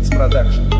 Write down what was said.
Beats Production.